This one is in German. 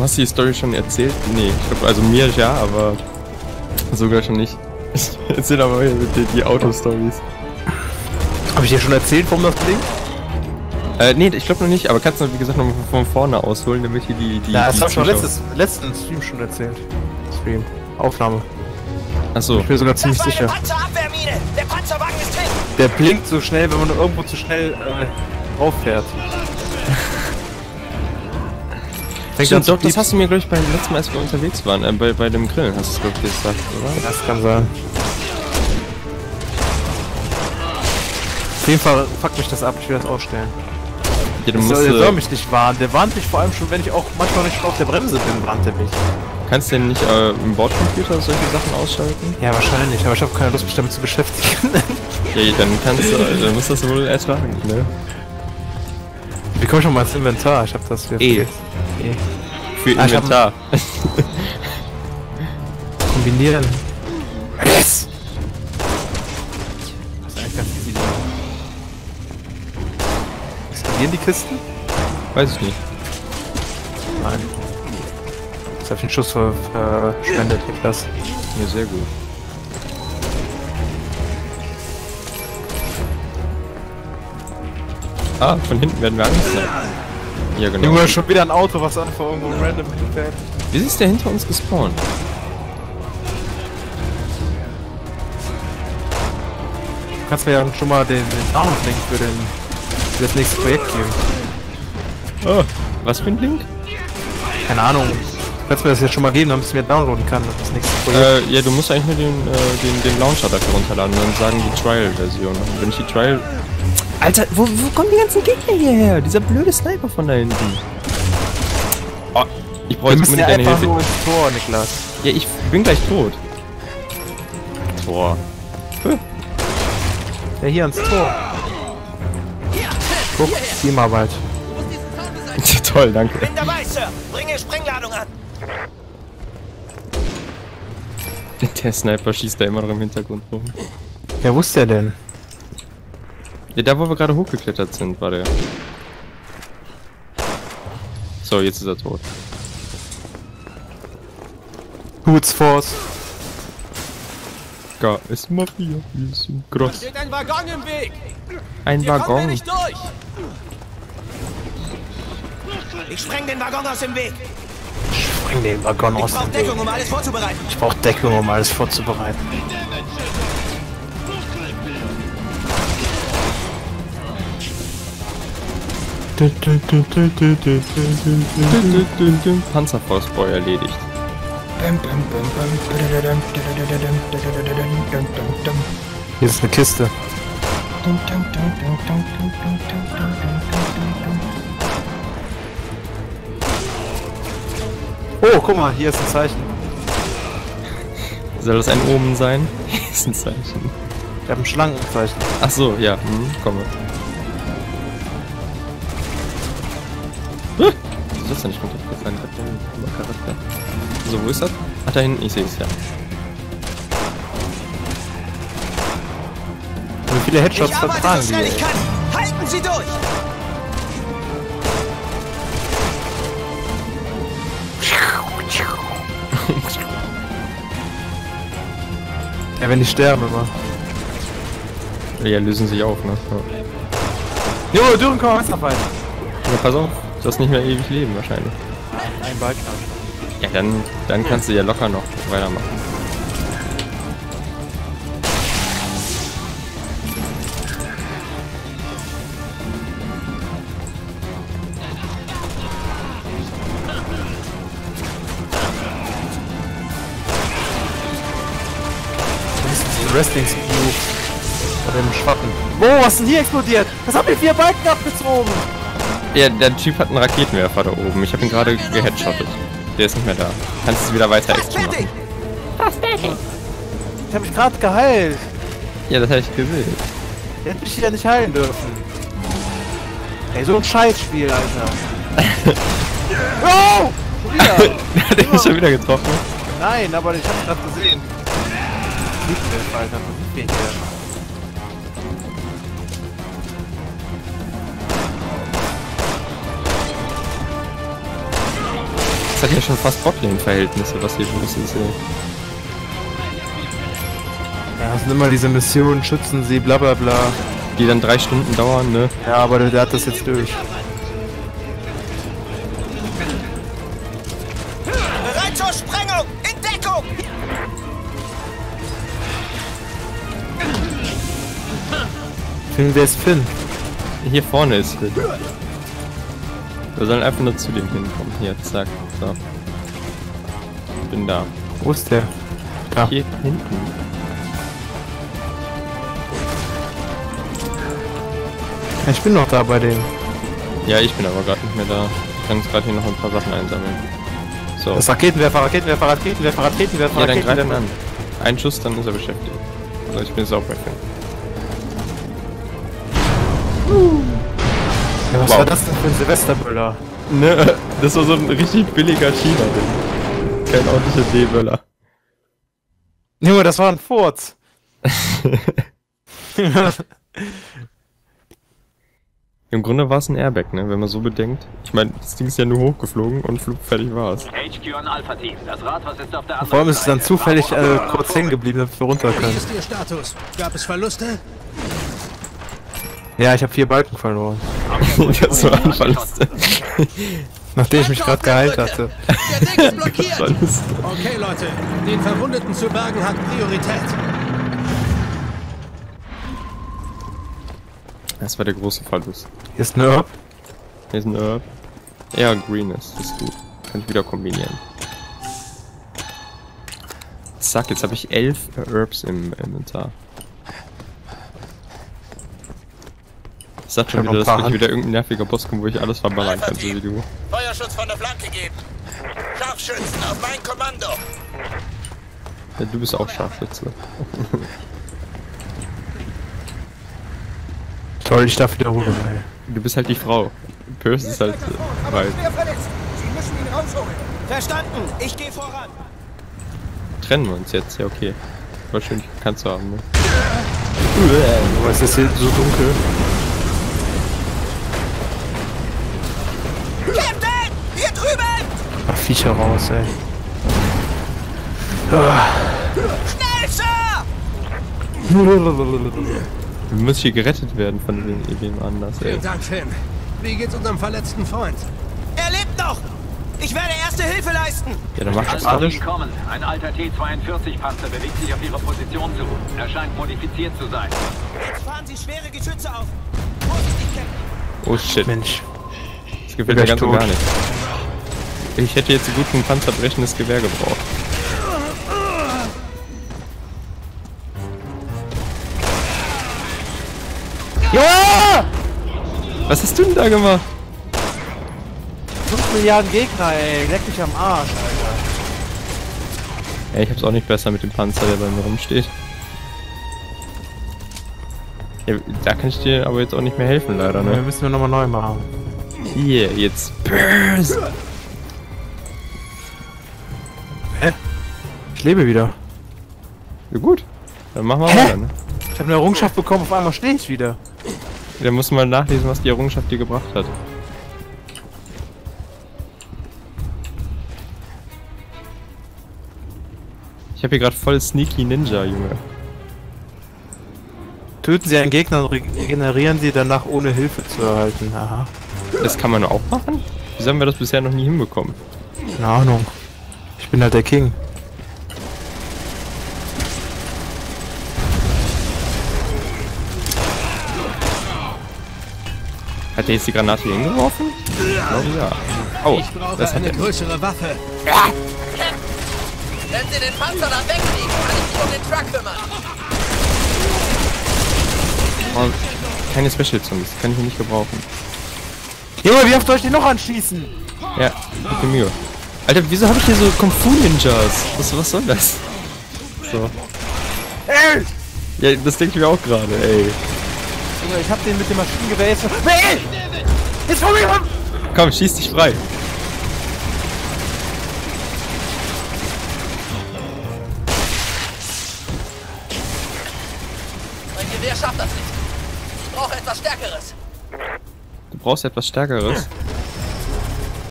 Hast du die Story schon erzählt? Nee, ich glaube, also mir ja, aber sogar schon nicht. Ich erzähl aber hier die, die Auto-Stories. Habe ich dir schon erzählt, warum das blinkt? Äh, nee, ich glaube noch nicht, aber kannst du, wie gesagt, noch von vorne ausholen, damit hier die. die Ja, die das hab ich schon letztes, letzten Stream schon erzählt. Stream. Aufnahme. Achso, Ich bin sogar ziemlich sicher. Der Panzerwagen ist hin! Der blinkt so schnell, wenn man irgendwo zu schnell äh, drauf fährt. Fängt Stimmt, doch, das hast du mir, glaube ich, beim letzten Mal, als wir unterwegs waren, äh, bei, bei dem Grillen, hast du es, glaube ich, gesagt, oder? Das kann sein. Auf jeden Fall fuckt mich das ab, ich will das ausstellen. Ja, du musst, soll, der äh, soll mich nicht warnen, der warnt mich vor allem schon, wenn ich auch manchmal nicht auf der Bremse bin, warnt er mich. kannst du denn nicht äh, im Bordcomputer solche Sachen ausschalten? Ja, wahrscheinlich, aber ich habe keine Lust, mich damit zu beschäftigen. Ja, dann kannst du, äh, dann musst du das wohl ertragen, ne? Wie komme ich noch mal ins Inventar? Ich hab das hier E. E. Für Ah, Inventar. Kombinieren. Yes! Das ist eigentlich ganz easy. Explodieren die Kisten? Weiß ich nicht. Nein. Das habe ich einen Schuss ver verschwendet, Niklas. Ja, sehr gut. Ah, von hinten werden wir angesniped. Ja, genau. Junge, schon wieder ein Auto, was einfach irgendwo random hinfährt. Wie ist der hinter uns gespawnt? Du kannst mir ja schon mal den, den Downlink für, den, für das nächste Projekt geben. Oh, was für ein Link? Keine Ahnung. Du kannst mir das jetzt schon mal geben, damit ich es mir downloaden kann, das nächste Projekt. Äh, ja, du musst eigentlich nur den, äh, den, den Launcher dafür runterladen und dann sagen die Trial-Version. Wenn ich die Trial... Alter, wo, wo kommen die ganzen Gegner hierher? Dieser blöde Sniper von da hinten. Oh, ich brauche jetzt unbedingt deine einfach Hilfe. nur ins Tor, Niklas. Ja, ich bin gleich tot. Tor. Ja, hier ans Tor. Guck, Teamarbeit. Toll, danke. Bin dabei, Sir! Bringe Sprengladung an! Der Sniper schießt da immer noch im Hintergrund rum. Wer wusste er denn? Ja, da wo wir gerade hochgeklettert sind, war der. So, jetzt ist er tot. Hoots Force. Da ist Mafia, wir sind groß. Steht ein Waggon im Weg! Ein Hier kommen wir Waggon. nicht durch! Ich spreng den Waggon aus dem Weg! Bring den Waggon Ich aus brauch dem Weg. Deckung, um alles vorzubereiten! Ich brauch Deckung, um alles vorzubereiten. Panzerfaustboy erledigt. Hier ist eine Kiste. Oh, guck mal, hier ist ein Zeichen. Soll das ein Omen sein? ist ein Zeichen. Ich habe ein Schlangenzeichen. Ach so, ja, hm, komme. Ja nicht kontaktiert sein, hat der einen Charakter. So, wo ist das? Ach, da hinten, ich sehe es ja. Wie viele Headshots Ich vertragen so die? ich kann! Halten Sie durch! Ja, wenn die sterben immer. Ja, lösen sich auf, ne? Ja. Jo, Dürren komm, Messerfeind. ja, pass auf, du hast nicht mehr ewig leben wahrscheinlich. Ein Balken. Ja, dann, dann kannst du ja locker noch weitermachen. Wrestling Speed. Bei dem Schwappen. Wo, was ist denn hier explodiert? Das hat mir vier Balken abgezogen. Ja, der Typ hat einen Raketenwerfer da oben. Ich habe ihn gerade geheadshottet. Der ist nicht mehr da. Kannst du wieder weiter fertig! machen. Ich hab mich gerade geheilt. Ja, das habe ich gesehen. Der hätte mich ja nicht heilen dürfen. Ey, so ein Scheißspiel, Alter. oh! Wieder. der ist schon wieder getroffen. Nein, aber ich hab's gerade gesehen. Alter. Wo sind wir hier? Hat ja schon fast Botlane-Verhältnisse, was hier los ist, ey. Ja, das sind immer diese Missionen, schützen sie, bla bla bla. Die dann drei Stunden dauern, ne? Ja, aber der, der hat das jetzt durch. Bereit zur Sprengung! In Deckung! Finn, wer ist Finn? Hier vorne ist Finn. Wir sollen einfach nur zu dem hinkommen. Hier, zack. So. Bin da. Wo ist der? Da. Hier hinten. Ich bin noch da bei dem. Ja, ich bin aber gerade nicht mehr da. Ich kann jetzt gerade hier noch ein paar Sachen einsammeln. So. Das Raketenwerfer, Raketenwerfer, Raketenwerfer, Raketenwerfer, Ja, dann greif ihn Raketenwerfer. an. Ein Schuss, dann ist er beschäftigt. Also ich bin jetzt auch bei Finn. Ja, was Wow. war das denn für ein Silvesterböller? Ne, das war so ein richtig billiger China-Ding. Kein ordentlicher D-Böller. Junge, das war ein Furz. Im Grunde war es ein Airbag, ne, wenn man so bedenkt. Ich meine, das Ding ist ja nur hochgeflogen und flugfertig war's. HQ an Alpha Team. Das Rathaus ist auf der anderen Vor allem ist es dann zufällig äh, kurz hängen geblieben, dass wir runter Wie können. ist Ihr Status? Gab es Verluste? Ja, ich habe vier Balken verloren. das war Verlust. Nachdem ich mich gerade geheilt hatte. Der Deck ist blockiert! Verlust. Okay, Leute. Den Verwundeten zu bergen hat Priorität. Das war der große Verlust. Hier ist ein Herb. Hier ist ein Herb. Ja, Green ist, ist gut. Kann ich wieder kombinieren. Zack, jetzt habe ich elf Herbs im Inventar. Ich sag schon Ich wieder, dass Hand- wieder irgendein nerviger Boss kommt, wo ich alles verballern kann, so wie du. Feuerschutz von der Flanke geben! Scharfschützen auf mein Kommando! Ja, du bist auch Scharfschütze. Toll, ich darf wieder rüber. ey. Du bist halt die Frau. Percy ist halt weit. verletzt! Sie müssen ihn rausholen! Verstanden! Ich gehe voran! Trennen wir uns jetzt, ja okay. War schön, gekannt zu haben, ne? Aber es ist hier so dunkel. Viecher raus, ey. Schnell, Sir! Du musst hier gerettet werden von wem wem anders, ey. Vielen Dank, Finn. Wie geht's unserem verletzten Freund? Er lebt noch! Ich werde erste Hilfe leisten! Ja, dann mach das alles. Kommen. Ein alter T-42-Panzer bewegt sich auf ihre Position zu. Er scheint modifiziert zu sein. Jetzt fahren Sie schwere Geschütze auf! Vorsichtig, Captain! Oh shit, Mensch. das gefällt mir ganz und gar nicht. Ich hätte jetzt so gut ein panzerbrechendes Gewehr gebraucht. Ja! Was hast du denn da gemacht? 5 Milliarden Gegner, ey. Leck mich am Arsch, Alter. Ja, ich hab's auch nicht besser mit dem Panzer, der bei mir rumsteht. Ja, da kann ich dir aber jetzt auch nicht mehr helfen, leider, ne? müssen wir nochmal neu machen. Hier, jetzt. Burst. Ich lebe wieder. Ja, gut. Dann machen wir Hä? weiter, ne? Ich habe eine Errungenschaft bekommen, auf einmal stehe ich wieder. Dann muss mal nachlesen, was die Errungenschaft dir gebracht hat. Ich habe hier gerade voll Sneaky Ninja, Junge. Töten Sie einen Gegner und regenerieren Sie danach ohne Hilfe zu erhalten. Aha. Das kann man auch machen? Wieso haben wir das bisher noch nie hinbekommen? Keine Ahnung. Ich bin halt der King. Hat der jetzt die Granate hier hingeworfen? Ich glaube ja. Oh, Ich brauche das hat eine er. größere Waffe. Wenn Sie den Panzer da wegkriegen, kann ich mich um den Truck kümmern. Oh, keine Special Zombies, kann ich hier nicht gebrauchen. Junge, wie oft soll ich den noch anschießen? Ja, gute Mühe. Alter, wieso habe ich hier so Kung Fu Ninjas? Was, was soll das? So. Ey! Ja, das denke ich mir auch gerade, ey. Junge, ich hab den mit dem Maschinengewehr jetzt... Ey! Jetzt komm ich rum! Komm, schieß dich frei. Mein Gewehr schafft das nicht. Ich brauche etwas Stärkeres. Du brauchst etwas Stärkeres.